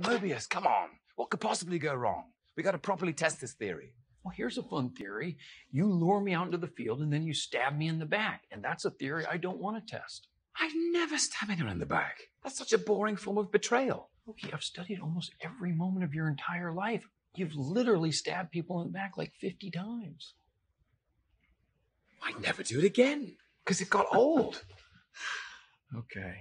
Mobius, come on. What could possibly go wrong? We got to properly test this theory. Well, here's a fun theory. You lure me out into the field and then you stab me in the back. And that's a theory I don't want to test. I never stab anyone in the back. That's such a boring form of betrayal. Okay, I've studied almost every moment of your entire life. You've literally stabbed people in the back like 50 times. I'd never do it again because it got old. Okay.